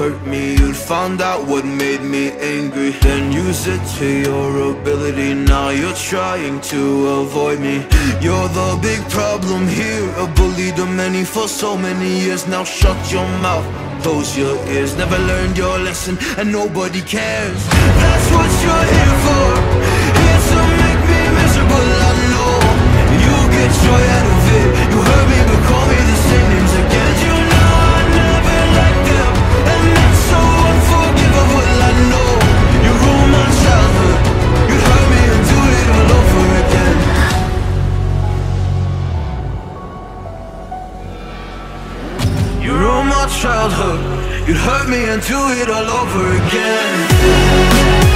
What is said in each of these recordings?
hurt me You'd find out what made me angry. Then use it to your ability. Now you're trying to avoid me. You're the big problem here. A bully to many for so many years. Now shut your mouth, close your ears. Never learned your lesson. And nobody cares. That's what you're here for. Here to make me miserable, I know You get joy out of it. childhood. You'd hurt me and do it all over again.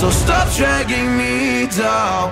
So stop dragging me down.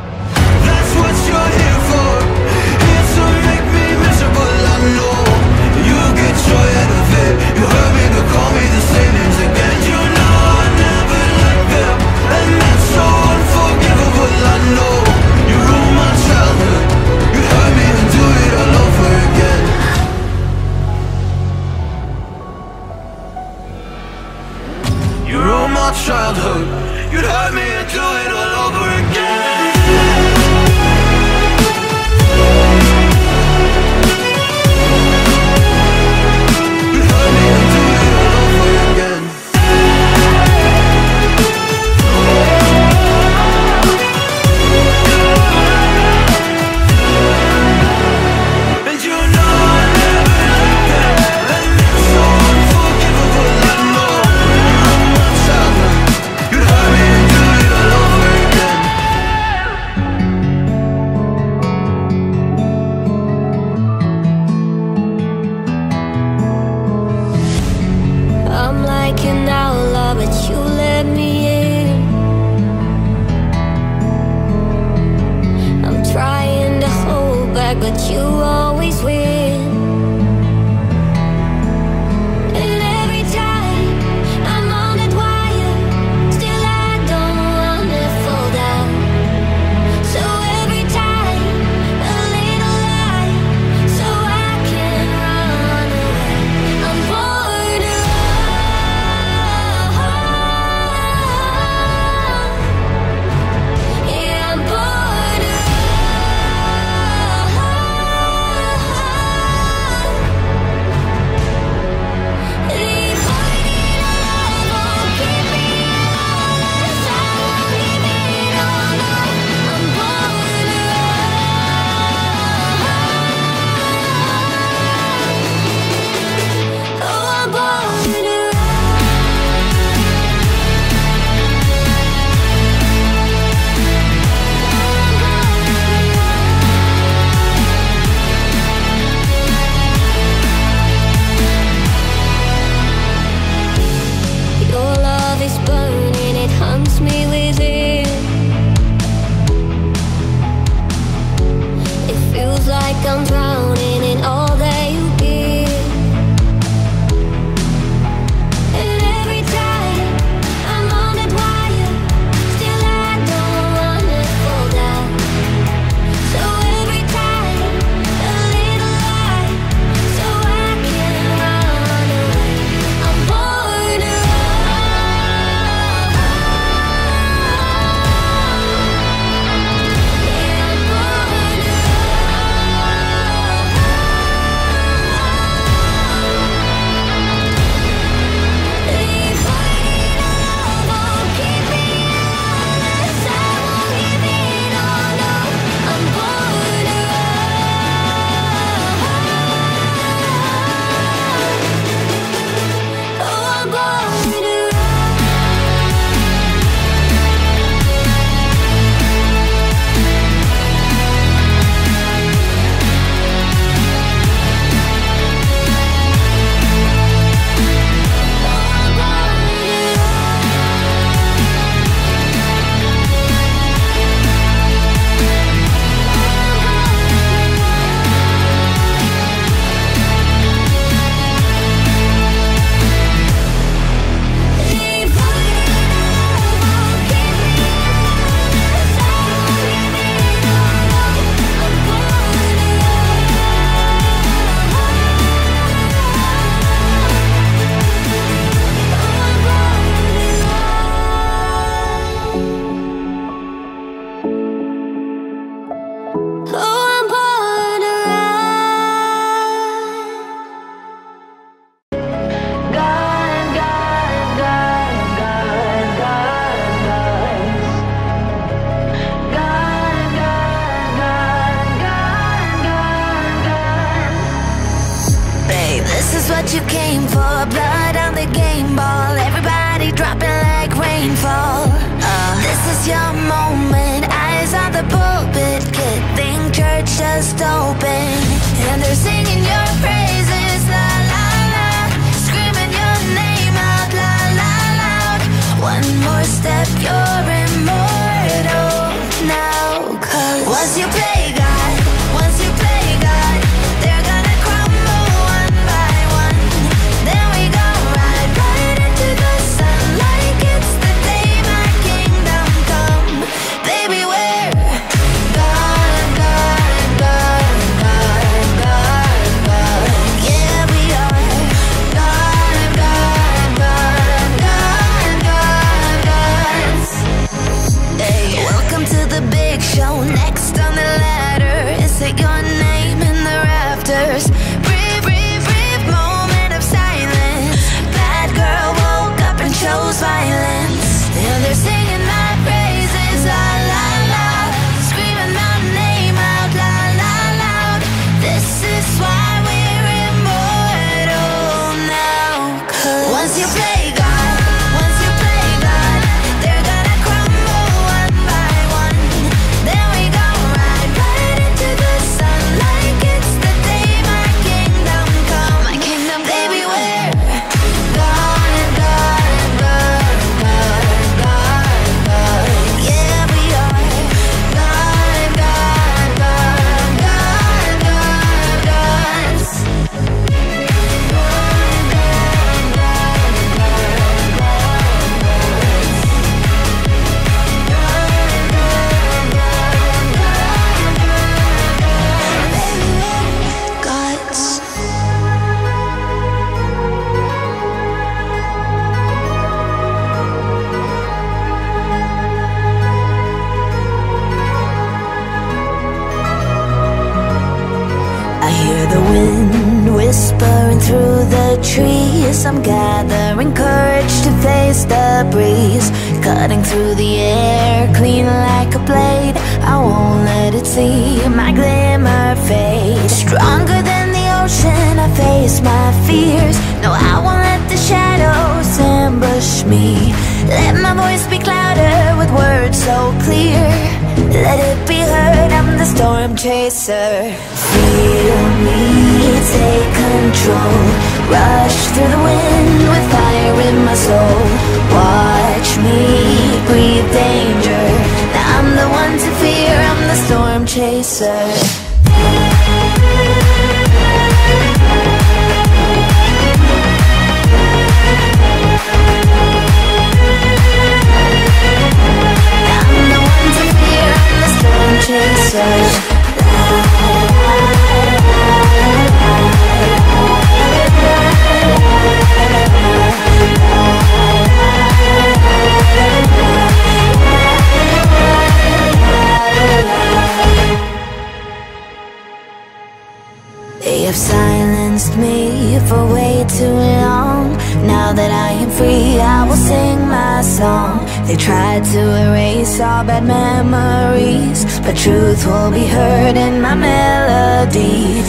rainfall uh, This is your moment. Eyes on the pulpit. Kid, think church just opened And they're singing your praises. La la la. Screaming your name out La la loud. One more step, you're immortal Now. Cause once you play. No, I won't let the shadows ambush me. Let my voice be louder with words so clear. Let it be heard, I'm the storm chaser. Feel me, take control. Rush through the wind with fire in my soul. Watch me breathe danger. Now I'm the one to fear, I'm the storm chaser They have silenced me for way too long. Now that I am free, I will sing my song. They tried to erase all bad memories But truth will be heard in my melody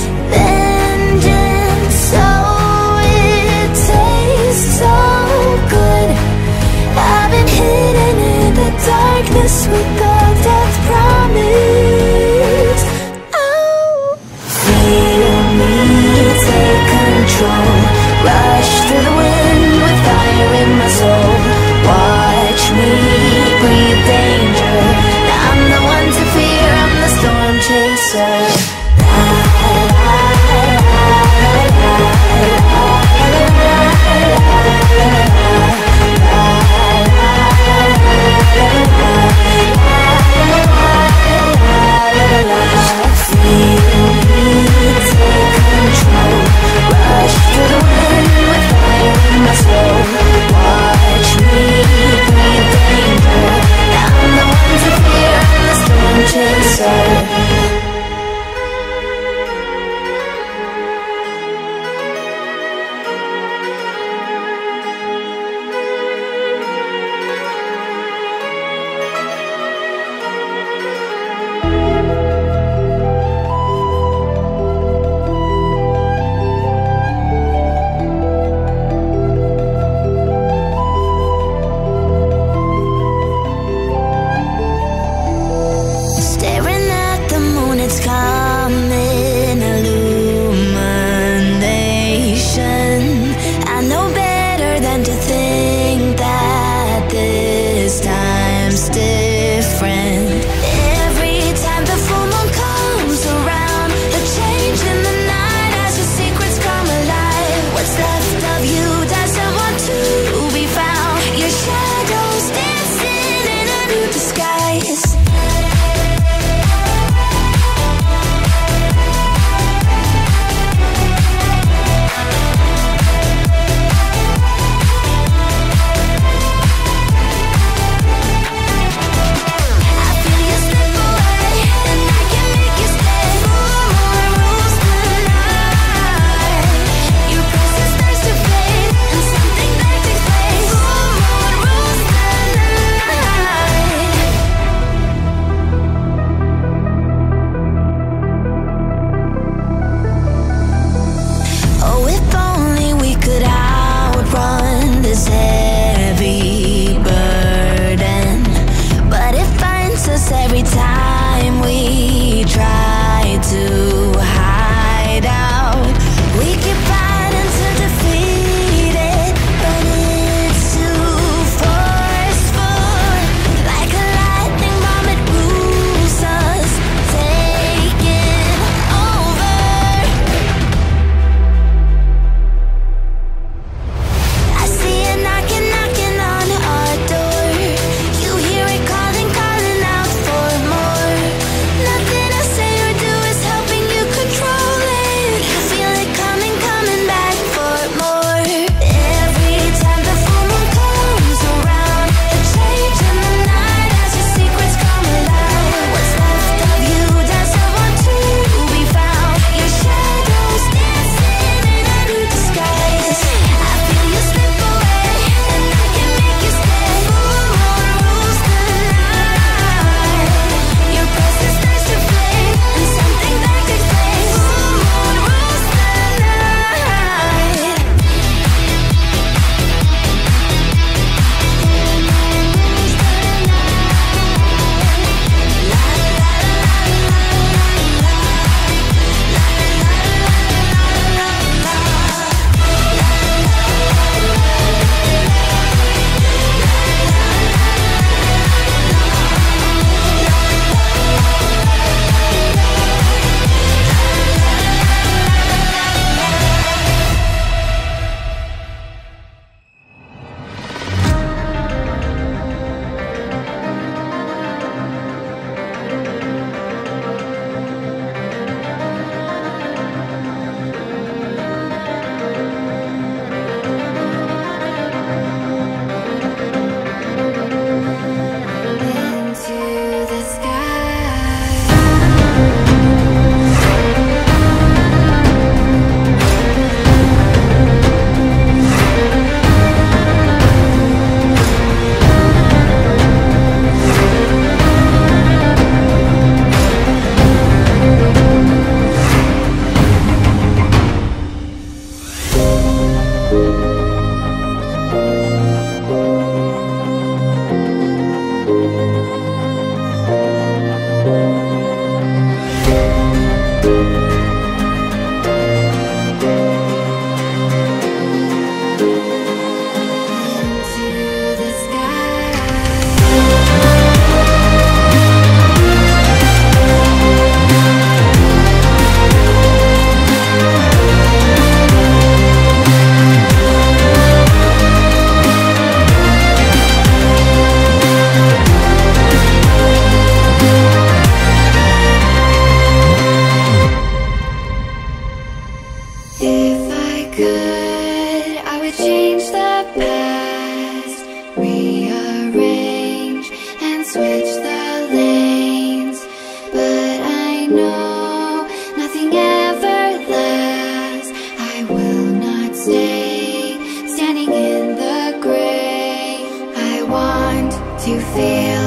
you feel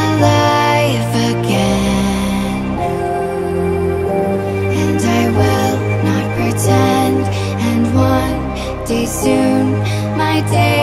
alive again. And I will not pretend. And one day soon my day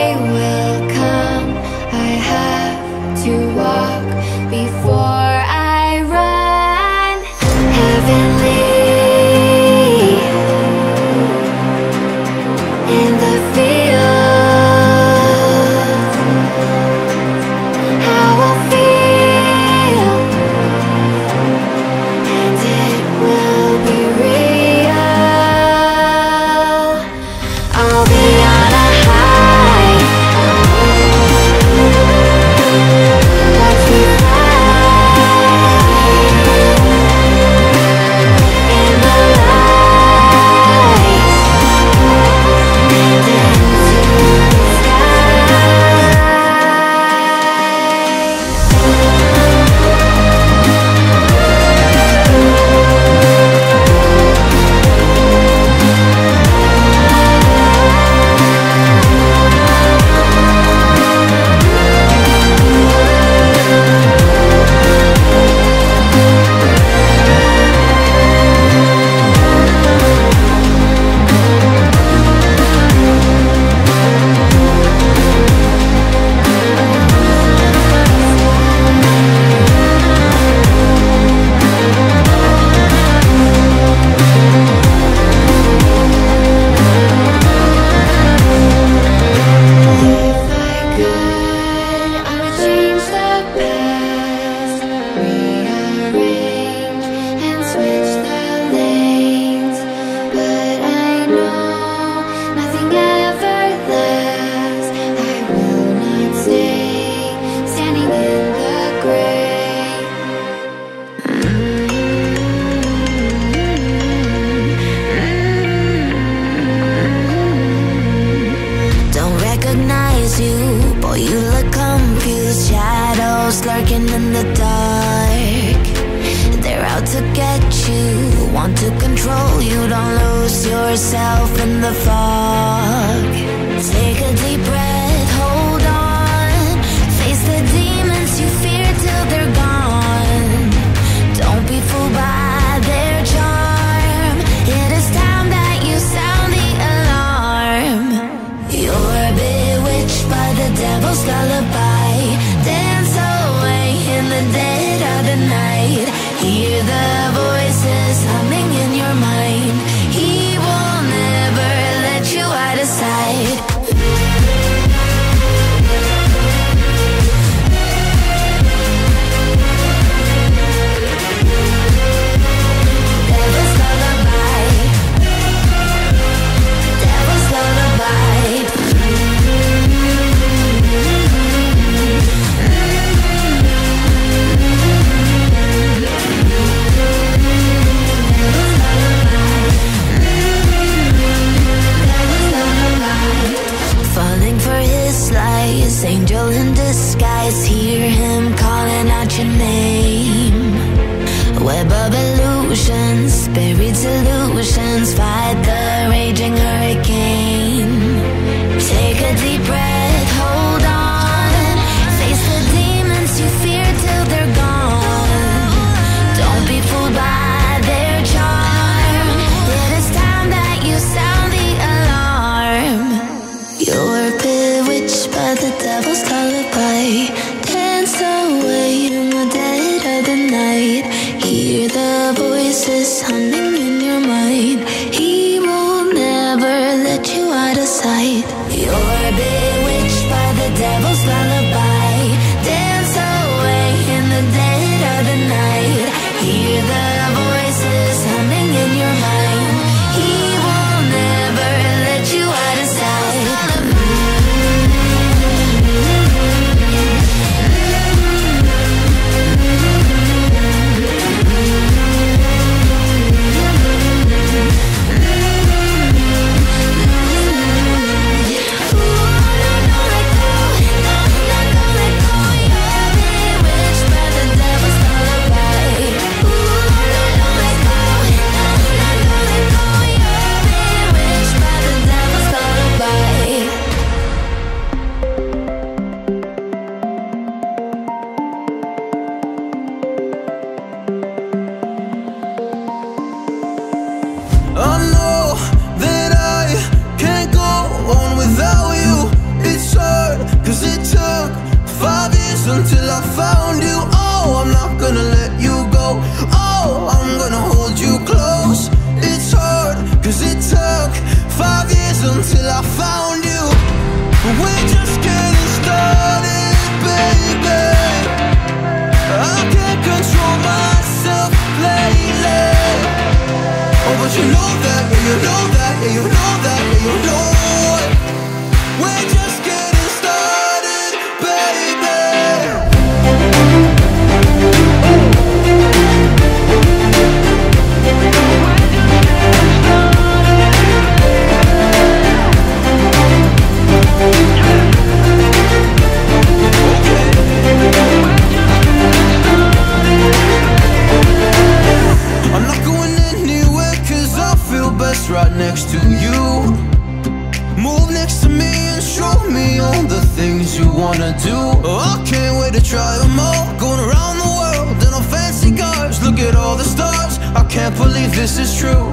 can't believe this is true.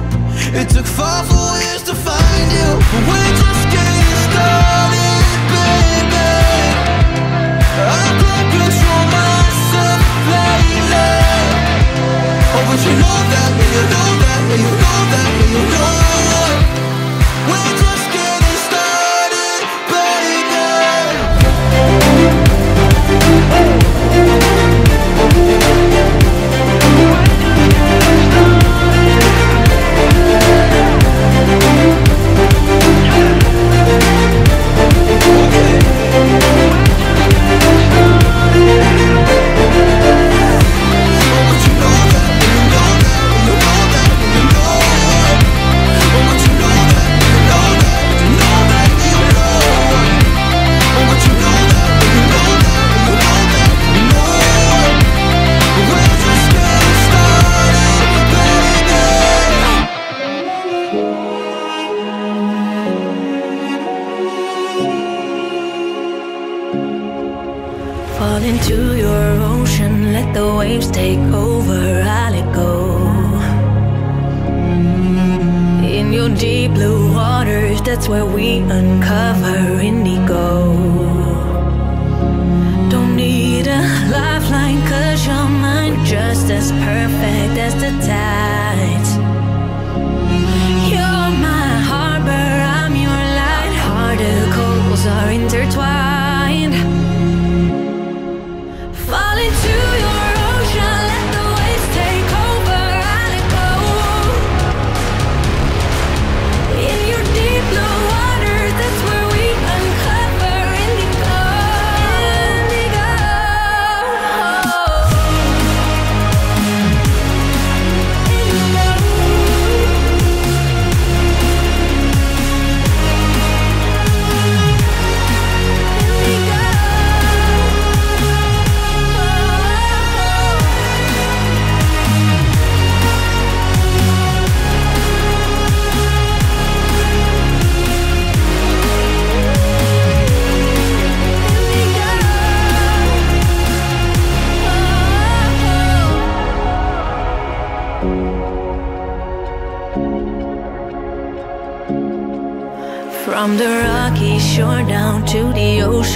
It took far full years to find you. But we're just getting started, baby. I can't control myself lately Oh, but you know that, yeah, you know that, yeah, you know that, yeah, you know. That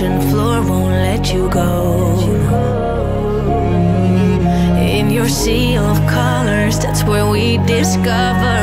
ocean floor won't let you go. In your sea of colors, that's where we discover.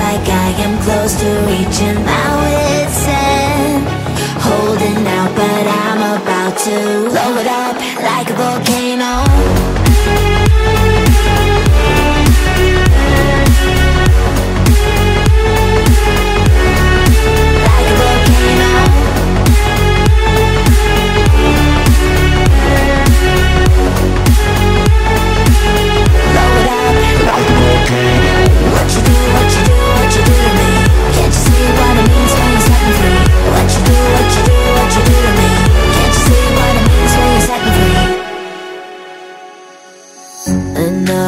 like I am close to reaching my wit's end. Holding out, but I'm about to blow it up like a volcano.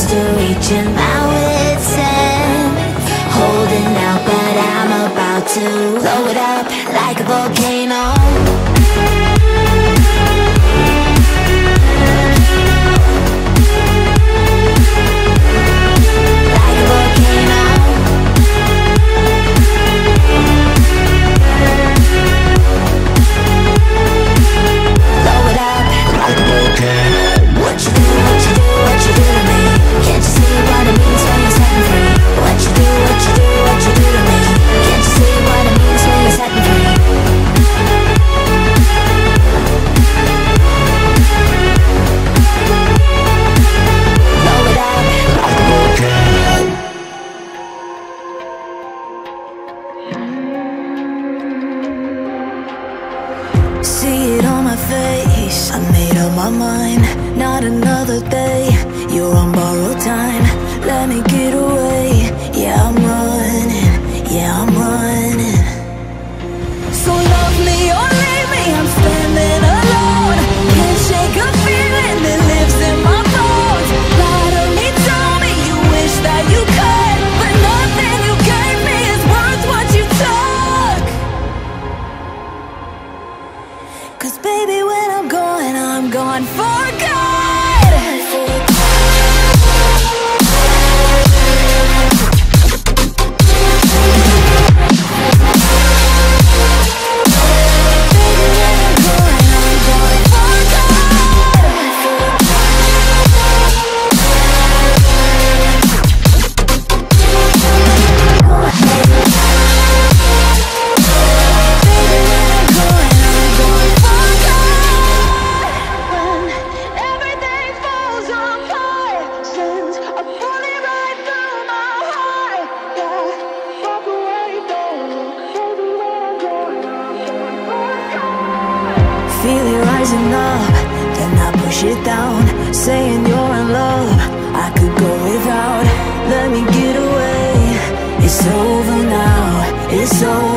close to reaching my wit's end. Holding out, but I'm about to blow it up like a volcano. My mind. Not another day. You're on borrowed It up, then I push it down. Saying you're in love, I could go without. Let me get away. It's over now, it's over